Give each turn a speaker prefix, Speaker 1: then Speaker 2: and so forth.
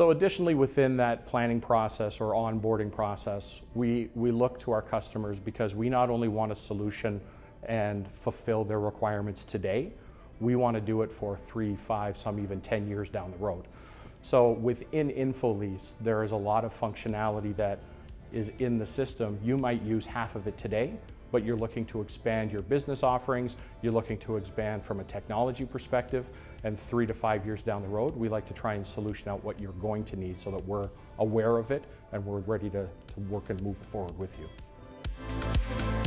Speaker 1: So additionally, within that planning process or onboarding process, we, we look to our customers because we not only want a solution and fulfill their requirements today, we want to do it for three, five, some even 10 years down the road. So within InfoLease, there is a lot of functionality that is in the system. You might use half of it today, but you're looking to expand your business offerings, you're looking to expand from a technology perspective, and three to five years down the road, we like to try and solution out what you're going to need so that we're aware of it and we're ready to, to work and move forward with you.